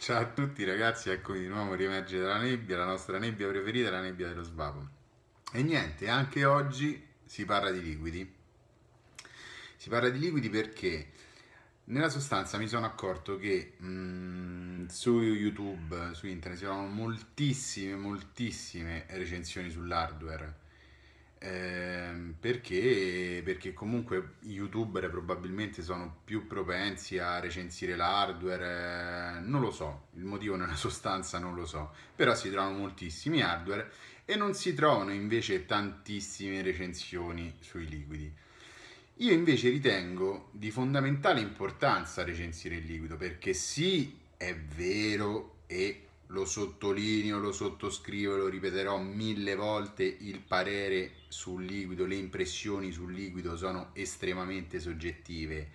Ciao a tutti ragazzi, eccomi di nuovo riemergere dalla nebbia, la nostra nebbia preferita, la nebbia dello svapo. E niente, anche oggi si parla di liquidi. Si parla di liquidi perché nella sostanza mi sono accorto che mh, mm, su YouTube, su internet, ci sono moltissime, moltissime recensioni sull'hardware eh, perché, perché comunque i youtuber probabilmente sono più propensi a recensire l'hardware, eh, non lo so, il motivo nella sostanza non lo so, però si trovano moltissimi hardware e non si trovano invece tantissime recensioni sui liquidi. Io invece ritengo di fondamentale importanza recensire il liquido perché sì, è vero e lo sottolineo, lo sottoscrivo, lo ripeterò mille volte, il parere sul liquido, le impressioni sul liquido sono estremamente soggettive,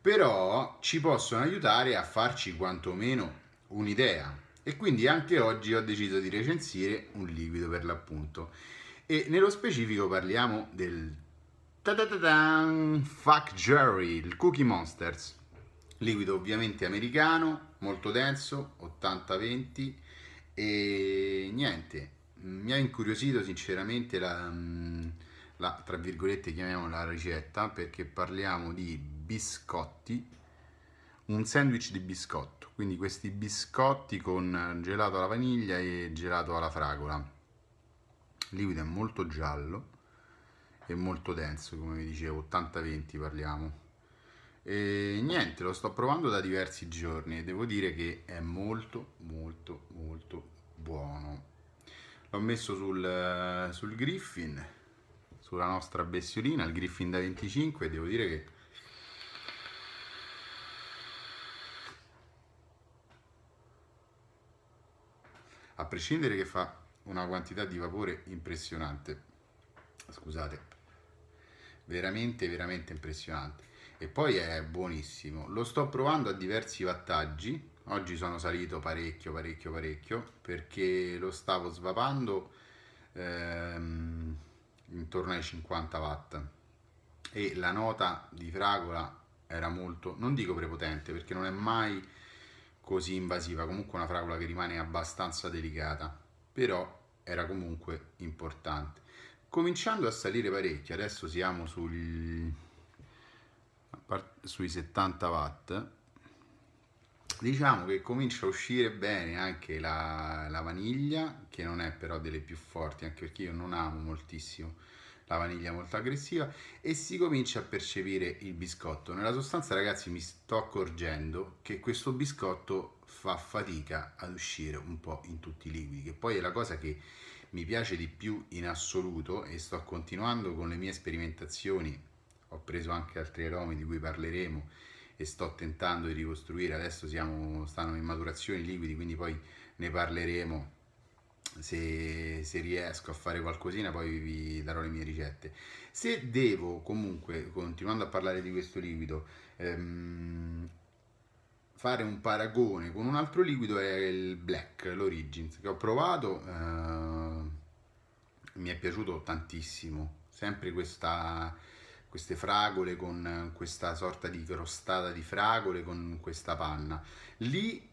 però ci possono aiutare a farci quantomeno un'idea. E quindi anche oggi ho deciso di recensire un liquido per l'appunto. E nello specifico parliamo del Fuck Jerry, il Cookie Monsters liquido ovviamente americano, molto denso, 80-20 e niente, mi ha incuriosito sinceramente la, mm, la, tra virgolette chiamiamola ricetta perché parliamo di biscotti, un sandwich di biscotto, quindi questi biscotti con gelato alla vaniglia e gelato alla fragola. Il liquido è molto giallo e molto denso, come vi dicevo, 80-20 parliamo. E niente, lo sto provando da diversi giorni e devo dire che è molto molto molto buono. L'ho messo sul, sul Griffin, sulla nostra bestiolina, il Griffin da 25 e devo dire che a prescindere che fa una quantità di vapore impressionante, scusate, veramente veramente impressionante e poi è buonissimo. Lo sto provando a diversi wattaggi. Oggi sono salito parecchio, parecchio, parecchio perché lo stavo svapando ehm, intorno ai 50 watt e la nota di fragola era molto, non dico prepotente perché non è mai così invasiva, comunque una fragola che rimane abbastanza delicata, però era comunque importante. Cominciando a salire parecchio, adesso siamo sul sui 70 watt diciamo che comincia a uscire bene anche la, la, vaniglia che non è però delle più forti anche perché io non amo moltissimo la vaniglia molto aggressiva e si comincia a percepire il biscotto. Nella sostanza ragazzi mi sto accorgendo che questo biscotto fa fatica ad uscire un po' in tutti i liquidi che poi è la cosa che mi piace di più in assoluto e sto continuando con le mie sperimentazioni ho preso anche altri aromi di cui parleremo e sto tentando di ricostruire, adesso siamo, stanno in maturazione i liquidi, quindi poi ne parleremo. Se, se, riesco a fare qualcosina poi vi darò le mie ricette. Se devo comunque, continuando a parlare di questo liquido, ehm, fare un paragone con un altro liquido è il Black, l'Origins, che ho provato, eh, mi è piaciuto tantissimo, sempre questa queste fragole con questa sorta di crostata di fragole con questa panna. Lì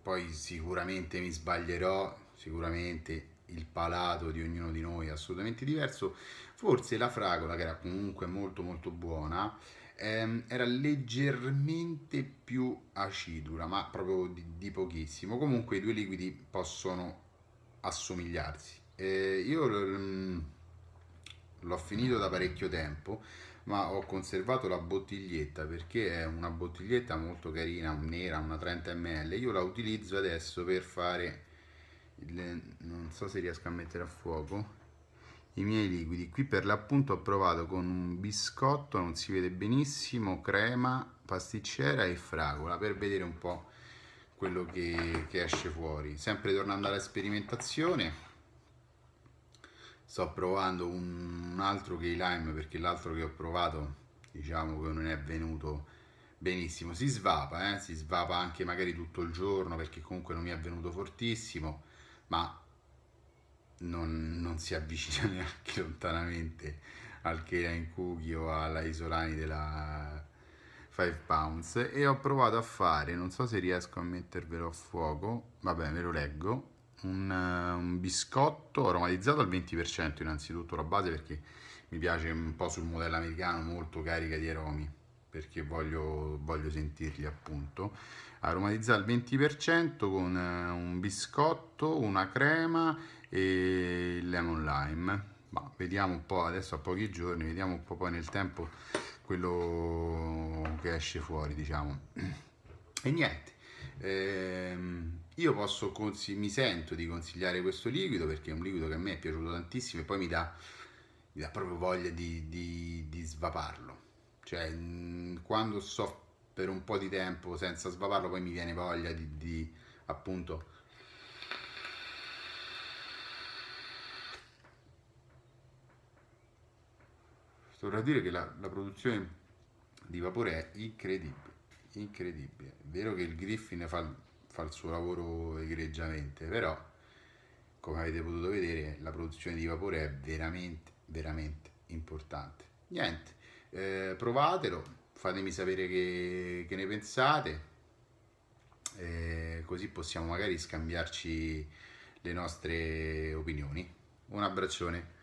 poi sicuramente mi sbaglierò, sicuramente il palato di ognuno di noi è assolutamente diverso. Forse la fragola, che era comunque molto molto buona, ehm, era leggermente più acidula, ma proprio di, di, pochissimo. Comunque i due liquidi possono assomigliarsi. Eh, io mm, l'ho finito da parecchio tempo ma ho conservato la bottiglietta perché è una bottiglietta molto carina, nera, una 30 ml. Io la utilizzo adesso per fare, il, non so se riesco a mettere a fuoco, i miei liquidi. Qui per l'appunto ho provato con un biscotto, non si vede benissimo, crema, pasticcera e fragola per vedere un po' quello che, che esce fuori. Sempre tornando alla sperimentazione sto provando un, altro key lime perché l'altro che ho provato diciamo che non è venuto benissimo si svapa eh? si svapa anche magari tutto il giorno perché comunque non mi è venuto fortissimo ma non, non si avvicina neanche lontanamente al Keline Cookie o alla Isolani della 5 pounds e ho provato a fare, non so se riesco a mettervelo a fuoco, vabbè ve lo leggo, un, un biscotto aromatizzato al 20% innanzitutto la base perché mi piace un po' sul modello americano molto carica di aromi perché voglio, voglio sentirli appunto. Aromatizzato al 20% con un biscotto, una crema e il lemon lime. Ma vediamo un po' adesso a pochi giorni vediamo un po' poi nel tempo quello che esce fuori diciamo. E niente ehm, io posso mi sento di consigliare questo liquido perché è un liquido che a me è piaciuto tantissimo e poi mi dà, mi dà proprio voglia di, di, di svaparlo cioè quando sto per un po' di tempo senza svaparlo poi mi viene voglia di, di appunto dovrà dire che la, la, produzione di vapore è incredibile, incredibile. È vero che il Griffin fa, fa il suo lavoro egregiamente, però come avete potuto vedere la produzione di vapore è veramente, veramente importante. Niente, eh, provatelo, fatemi sapere che, che ne pensate, eh, così possiamo magari scambiarci le nostre opinioni. Un abbraccione.